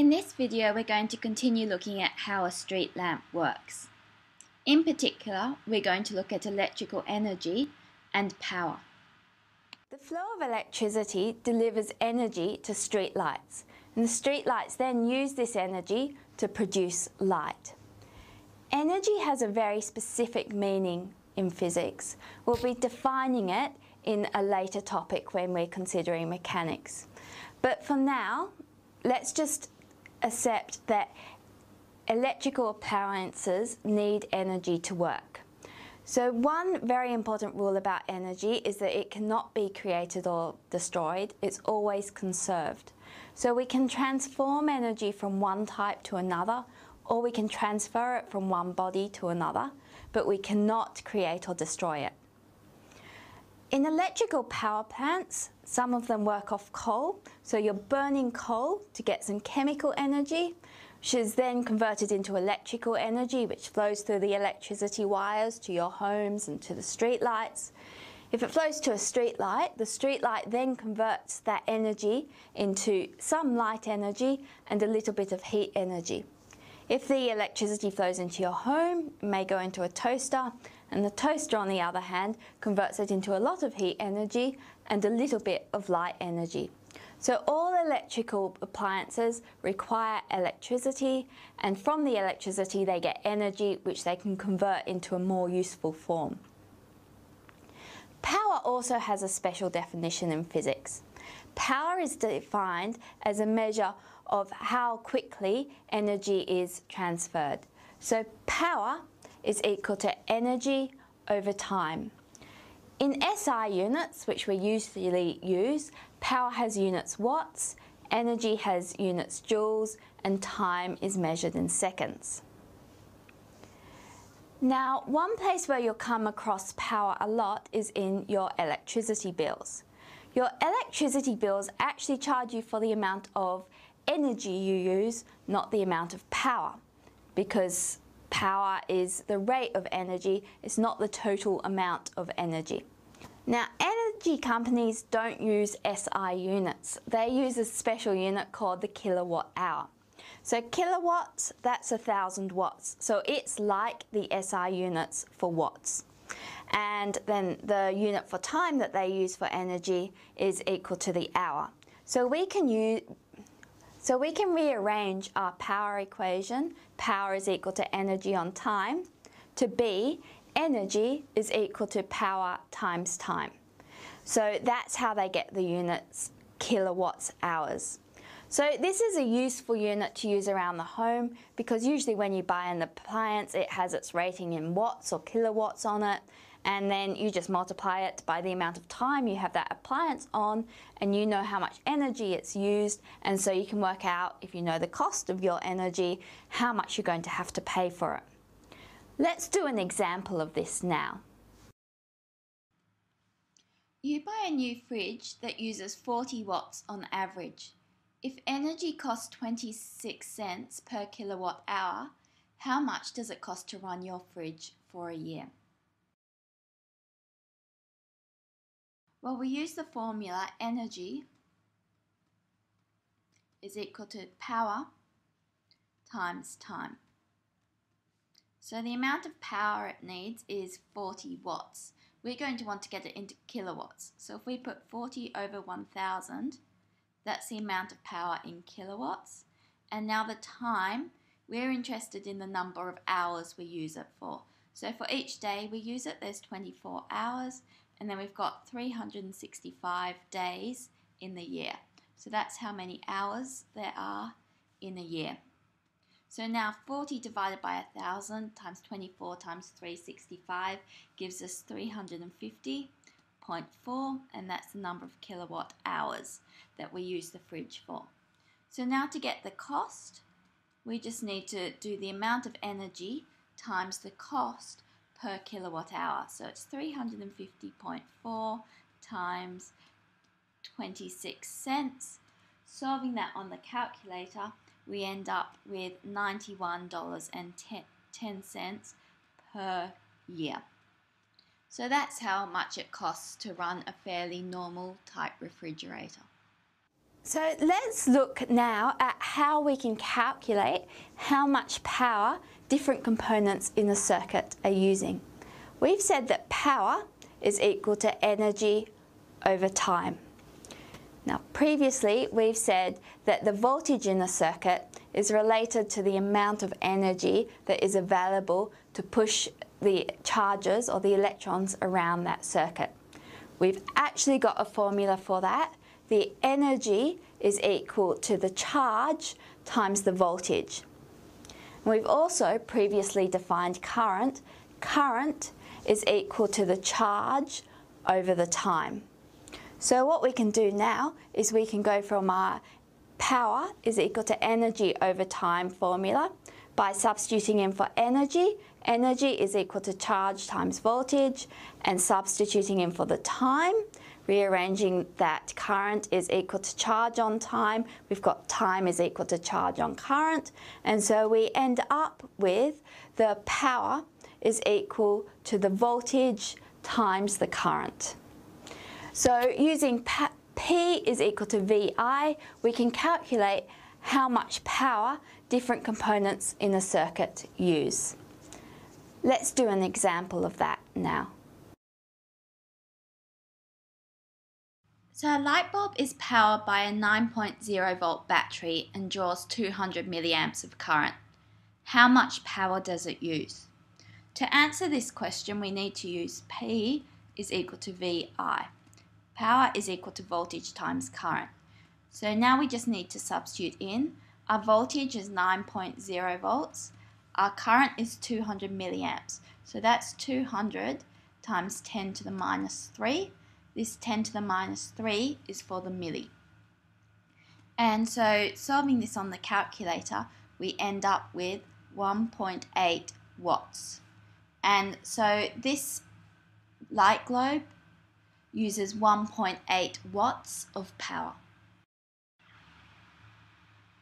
In this video we're going to continue looking at how a street lamp works. In particular, we're going to look at electrical energy and power. The flow of electricity delivers energy to street lights, and the street lights then use this energy to produce light. Energy has a very specific meaning in physics. We'll be defining it in a later topic when we're considering mechanics. But for now, let's just accept that electrical appliances need energy to work. So one very important rule about energy is that it cannot be created or destroyed, it's always conserved. So we can transform energy from one type to another, or we can transfer it from one body to another, but we cannot create or destroy it. In electrical power plants, some of them work off coal, so you're burning coal to get some chemical energy, which is then converted into electrical energy, which flows through the electricity wires to your homes and to the streetlights. If it flows to a street light, the street light then converts that energy into some light energy and a little bit of heat energy. If the electricity flows into your home, it may go into a toaster, and the toaster, on the other hand, converts it into a lot of heat energy and a little bit of light energy. So all electrical appliances require electricity, and from the electricity they get energy which they can convert into a more useful form. Power also has a special definition in physics. Power is defined as a measure of how quickly energy is transferred. So power is equal to energy over time. In SI units, which we usually use, power has units watts, energy has units joules, and time is measured in seconds. Now, one place where you'll come across power a lot is in your electricity bills. Your electricity bills actually charge you for the amount of energy you use, not the amount of power, because power is the rate of energy, it's not the total amount of energy. Now, energy companies don't use SI units. They use a special unit called the kilowatt hour. So kilowatts, that's a thousand watts. So it's like the SI units for watts. And then the unit for time that they use for energy is equal to the hour. So we can use so we can rearrange our power equation, power is equal to energy on time, to be energy is equal to power times time. So that's how they get the units kilowatts hours. So this is a useful unit to use around the home because usually when you buy an appliance it has its rating in watts or kilowatts on it and then you just multiply it by the amount of time you have that appliance on and you know how much energy it's used and so you can work out if you know the cost of your energy how much you're going to have to pay for it. Let's do an example of this now. You buy a new fridge that uses 40 watts on average. If energy costs 26 cents per kilowatt hour, how much does it cost to run your fridge for a year? Well, we use the formula energy is equal to power times time. So the amount of power it needs is 40 watts. We're going to want to get it into kilowatts. So if we put 40 over 1000, that's the amount of power in kilowatts. And now the time, we're interested in the number of hours we use it for. So for each day we use it, there's 24 hours, and then we've got 365 days in the year. So that's how many hours there are in a year. So now 40 divided by 1000 times 24 times 365 gives us 350.4 and that's the number of kilowatt hours that we use the fridge for. So now to get the cost, we just need to do the amount of energy times the cost per kilowatt hour. So it's 350.4 times 26 cents. Solving that on the calculator, we end up with $91.10 per year. So that's how much it costs to run a fairly normal type refrigerator. So let's look now at how we can calculate how much power different components in the circuit are using. We've said that power is equal to energy over time. Now previously we've said that the voltage in the circuit is related to the amount of energy that is available to push the charges or the electrons around that circuit. We've actually got a formula for that. The energy is equal to the charge times the voltage. We've also previously defined current. Current is equal to the charge over the time. So what we can do now is we can go from our power is equal to energy over time formula by substituting in for energy. Energy is equal to charge times voltage and substituting in for the time rearranging that current is equal to charge on time. We've got time is equal to charge on current. And so we end up with the power is equal to the voltage times the current. So using P is equal to VI, we can calculate how much power different components in the circuit use. Let's do an example of that now. So a light bulb is powered by a 9.0 volt battery and draws 200 milliamps of current. How much power does it use? To answer this question we need to use P is equal to VI. Power is equal to voltage times current. So now we just need to substitute in. Our voltage is 9.0 volts. Our current is 200 milliamps. So that's 200 times 10 to the minus 3. This 10 to the minus 3 is for the milli. And so solving this on the calculator, we end up with 1.8 watts. And so this light globe uses 1.8 watts of power.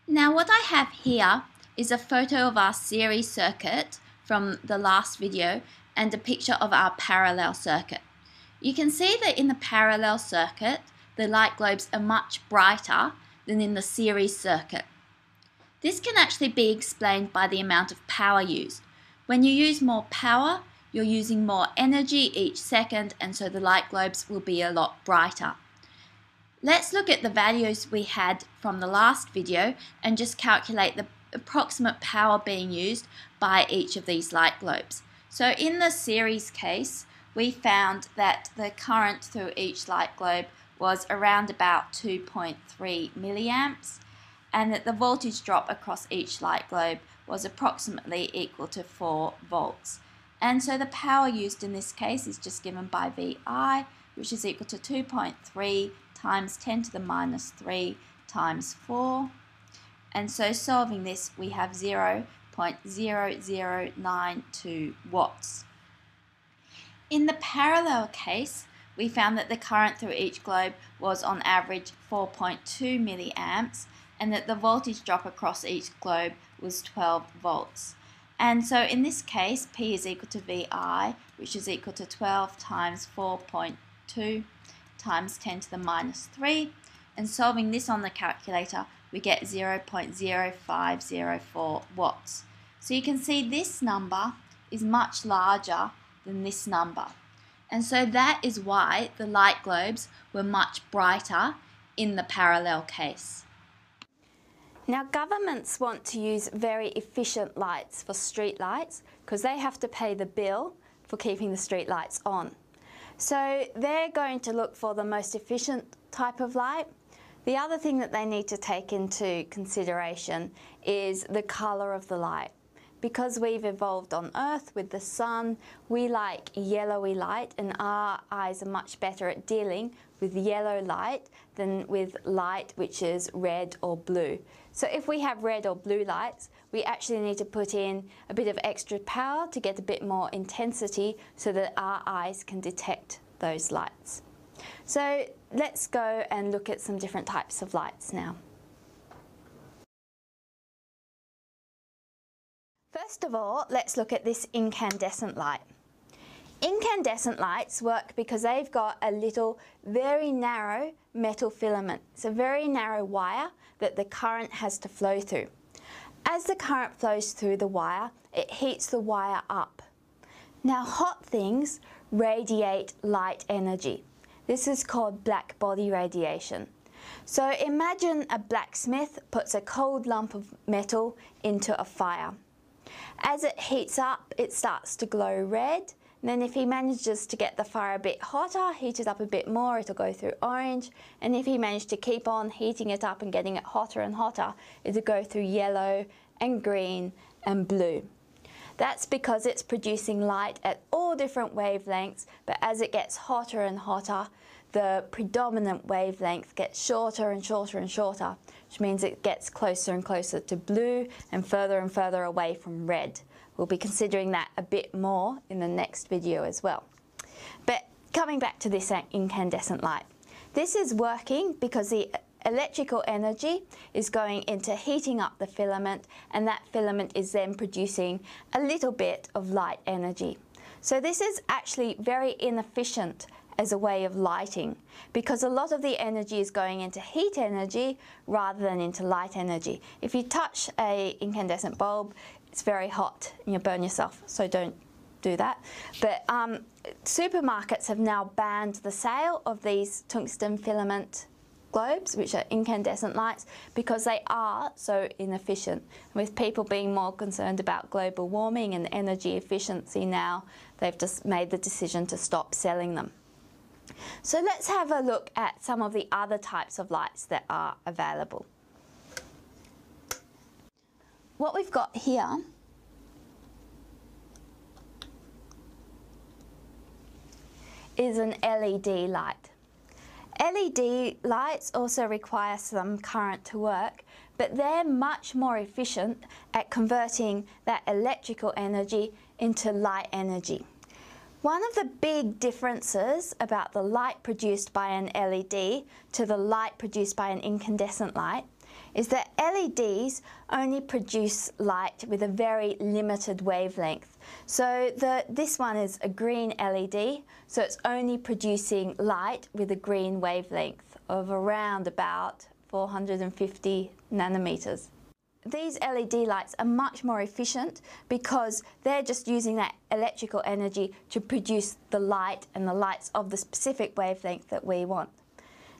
Now what I have here is a photo of our series circuit from the last video and a picture of our parallel circuit. You can see that in the parallel circuit, the light globes are much brighter than in the series circuit. This can actually be explained by the amount of power used. When you use more power, you're using more energy each second and so the light globes will be a lot brighter. Let's look at the values we had from the last video and just calculate the approximate power being used by each of these light globes. So in the series case, we found that the current through each light globe was around about 2.3 milliamps and that the voltage drop across each light globe was approximately equal to 4 volts. And so the power used in this case is just given by VI, which is equal to 2.3 times 10 to the minus 3 times 4. And so solving this, we have 0.0092 watts. In the parallel case, we found that the current through each globe was on average 4.2 milliamps and that the voltage drop across each globe was 12 volts. And so in this case, P is equal to VI, which is equal to 12 times 4.2 times 10 to the minus 3. And solving this on the calculator, we get 0.0504 watts. So you can see this number is much larger than this number. And so that is why the light globes were much brighter in the parallel case. Now governments want to use very efficient lights for street lights because they have to pay the bill for keeping the street lights on. So they're going to look for the most efficient type of light. The other thing that they need to take into consideration is the colour of the light. Because we've evolved on Earth with the sun, we like yellowy light and our eyes are much better at dealing with yellow light than with light which is red or blue. So if we have red or blue lights, we actually need to put in a bit of extra power to get a bit more intensity so that our eyes can detect those lights. So let's go and look at some different types of lights now. First of all, let's look at this incandescent light. Incandescent lights work because they've got a little very narrow metal filament. It's a very narrow wire that the current has to flow through. As the current flows through the wire, it heats the wire up. Now hot things radiate light energy. This is called black body radiation. So imagine a blacksmith puts a cold lump of metal into a fire. As it heats up, it starts to glow red. And then if he manages to get the fire a bit hotter, heat it up a bit more, it'll go through orange. And if he managed to keep on heating it up and getting it hotter and hotter, it'll go through yellow and green and blue. That's because it's producing light at all different wavelengths, but as it gets hotter and hotter, the predominant wavelength gets shorter and shorter and shorter, which means it gets closer and closer to blue and further and further away from red. We'll be considering that a bit more in the next video as well. But coming back to this incandescent light, this is working because the electrical energy is going into heating up the filament and that filament is then producing a little bit of light energy. So this is actually very inefficient as a way of lighting because a lot of the energy is going into heat energy rather than into light energy. If you touch a incandescent bulb, it's very hot and you'll burn yourself, so don't do that. But um, supermarkets have now banned the sale of these tungsten filament globes, which are incandescent lights, because they are so inefficient. With people being more concerned about global warming and energy efficiency now, they've just made the decision to stop selling them. So let's have a look at some of the other types of lights that are available. What we've got here is an LED light. LED lights also require some current to work, but they're much more efficient at converting that electrical energy into light energy. One of the big differences about the light produced by an LED to the light produced by an incandescent light is that LEDs only produce light with a very limited wavelength. So the, this one is a green LED, so it's only producing light with a green wavelength of around about 450 nanometers. These LED lights are much more efficient because they're just using that electrical energy to produce the light and the lights of the specific wavelength that we want.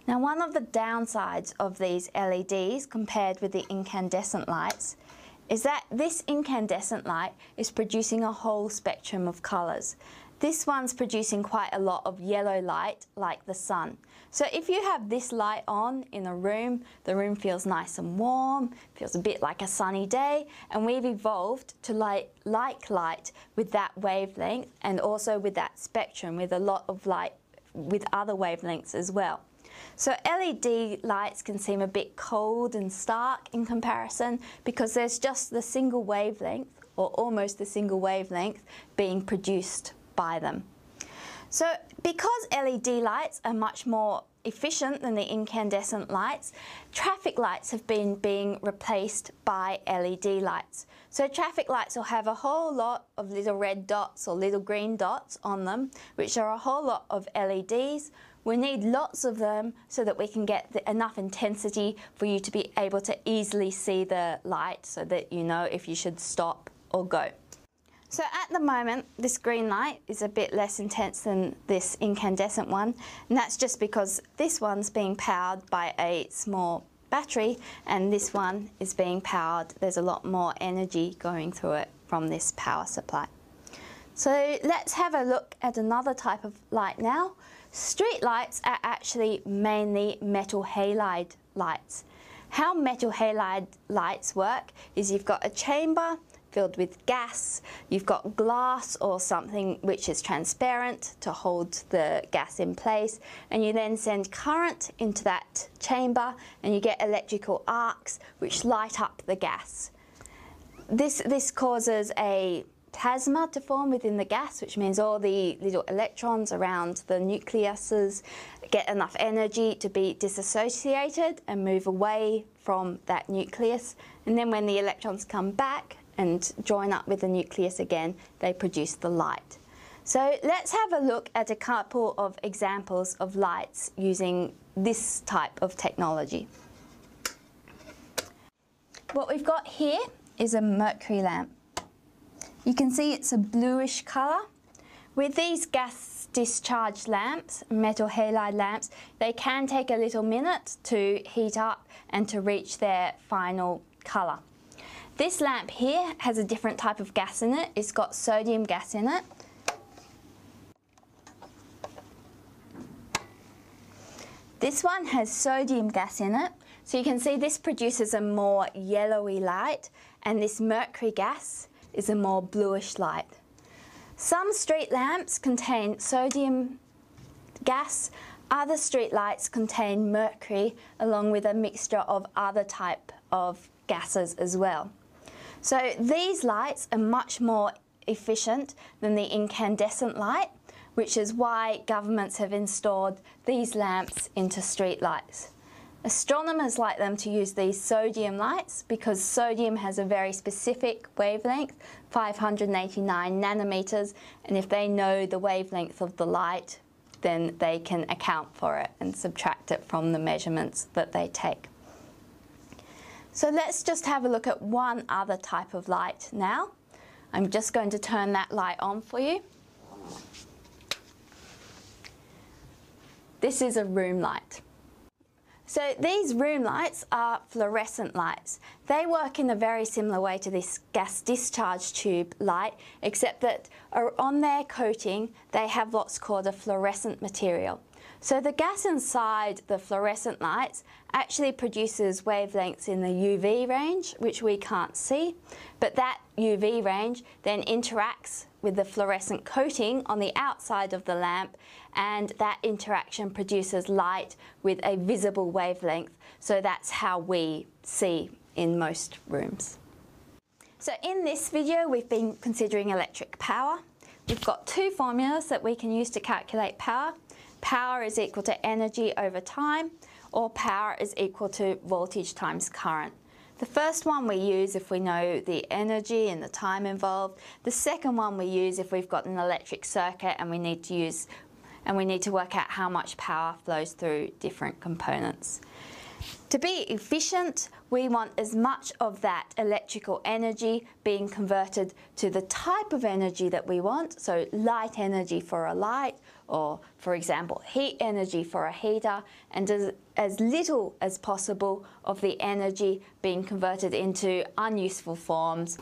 Now one of the downsides of these LEDs compared with the incandescent lights is that this incandescent light is producing a whole spectrum of colours. This one's producing quite a lot of yellow light like the sun. So if you have this light on in a room, the room feels nice and warm, feels a bit like a sunny day, and we've evolved to like light with that wavelength and also with that spectrum with a lot of light with other wavelengths as well. So LED lights can seem a bit cold and stark in comparison because there's just the single wavelength or almost the single wavelength being produced by them. So because LED lights are much more efficient than the incandescent lights, traffic lights have been being replaced by LED lights. So traffic lights will have a whole lot of little red dots or little green dots on them, which are a whole lot of LEDs, we need lots of them so that we can get the, enough intensity for you to be able to easily see the light so that you know if you should stop or go. So at the moment, this green light is a bit less intense than this incandescent one, and that's just because this one's being powered by a small battery, and this one is being powered, there's a lot more energy going through it from this power supply. So let's have a look at another type of light now, Street lights are actually mainly metal halide lights. How metal halide lights work is you've got a chamber filled with gas, you've got glass or something which is transparent to hold the gas in place, and you then send current into that chamber and you get electrical arcs which light up the gas. This, this causes a plasma to form within the gas, which means all the little electrons around the nucleuses get enough energy to be disassociated and move away from that nucleus. And then when the electrons come back and join up with the nucleus again, they produce the light. So let's have a look at a couple of examples of lights using this type of technology. What we've got here is a mercury lamp. You can see it's a bluish colour. With these gas discharge lamps, metal halide lamps, they can take a little minute to heat up and to reach their final colour. This lamp here has a different type of gas in it. It's got sodium gas in it. This one has sodium gas in it. So you can see this produces a more yellowy light and this mercury gas is a more bluish light. Some street lamps contain sodium gas, other street lights contain mercury along with a mixture of other type of gases as well. So these lights are much more efficient than the incandescent light, which is why governments have installed these lamps into street lights. Astronomers like them to use these sodium lights because sodium has a very specific wavelength, 589 nanometers, and if they know the wavelength of the light, then they can account for it and subtract it from the measurements that they take. So let's just have a look at one other type of light now. I'm just going to turn that light on for you. This is a room light. So these room lights are fluorescent lights. They work in a very similar way to this gas discharge tube light, except that uh, on their coating, they have what's called a fluorescent material. So the gas inside the fluorescent lights actually produces wavelengths in the UV range, which we can't see, but that UV range then interacts with the fluorescent coating on the outside of the lamp and that interaction produces light with a visible wavelength. So that's how we see in most rooms. So in this video, we've been considering electric power. We've got two formulas that we can use to calculate power. Power is equal to energy over time, or power is equal to voltage times current. The first one we use if we know the energy and the time involved. The second one we use if we've got an electric circuit and we need to use and we need to work out how much power flows through different components. To be efficient, we want as much of that electrical energy being converted to the type of energy that we want, so light energy for a light, or for example, heat energy for a heater, and as, as little as possible of the energy being converted into unuseful forms,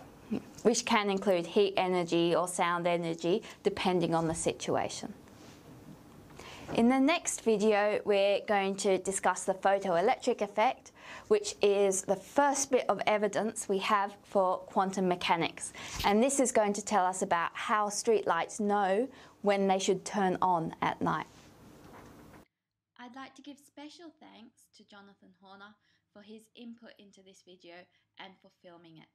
which can include heat energy or sound energy, depending on the situation. In the next video, we're going to discuss the photoelectric effect, which is the first bit of evidence we have for quantum mechanics. And this is going to tell us about how streetlights know when they should turn on at night. I'd like to give special thanks to Jonathan Horner for his input into this video and for filming it.